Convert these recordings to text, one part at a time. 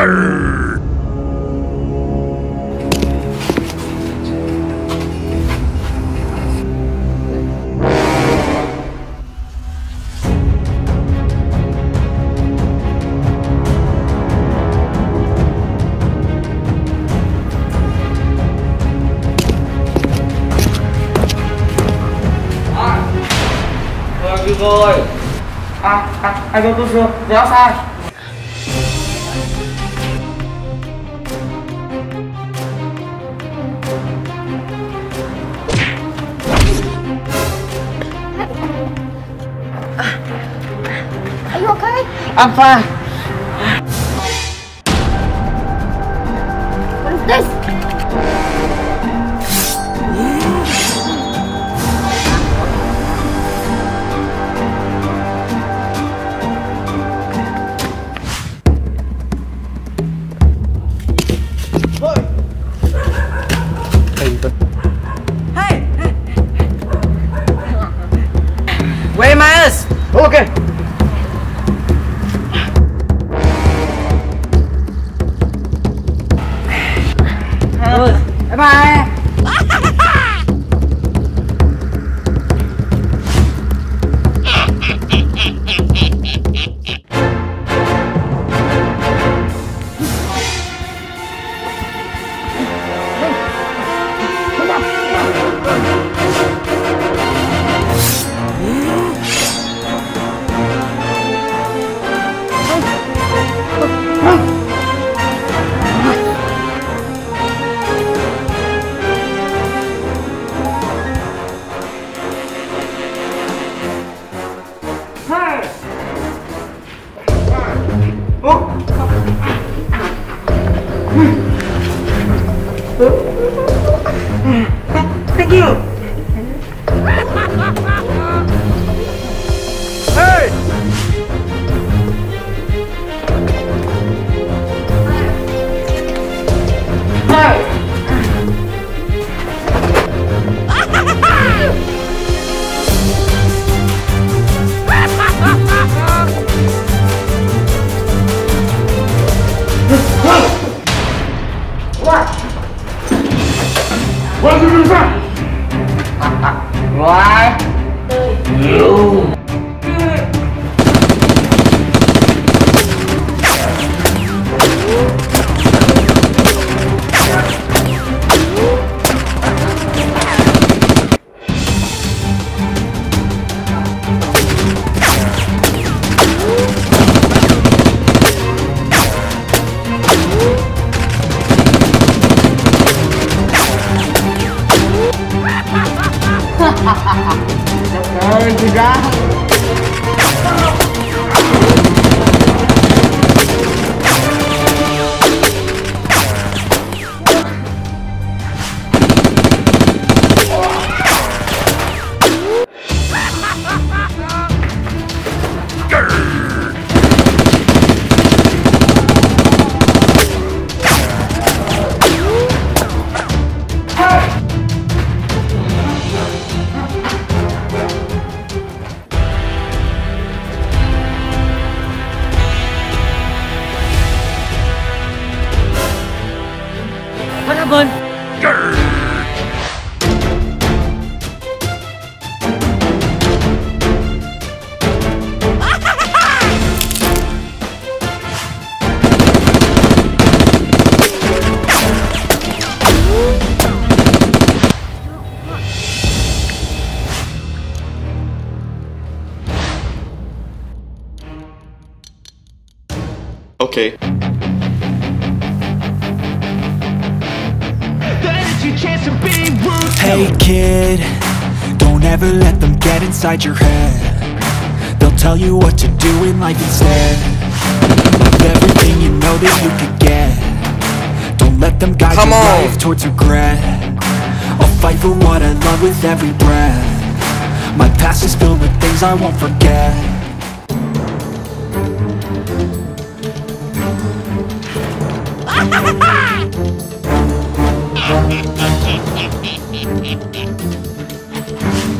Ờ, trừ rồi. À, à anh tôi tôi chưa đéo sai. Okay? I'm fine Hı? Okay. Hey kid, don't ever let them get inside your head. They'll tell you what to do in life instead. Of everything you know that you could get. Don't let them guide Come your on. life towards regret. I'll fight for what I love with every breath. My past is filled with things I won't forget Yeah.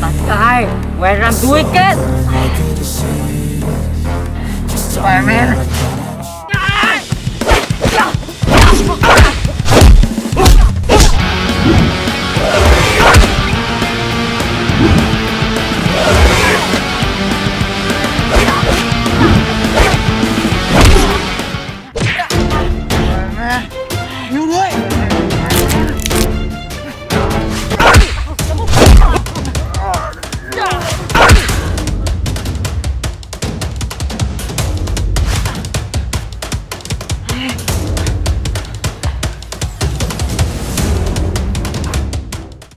Tatay, where not do it, cat? Fireman!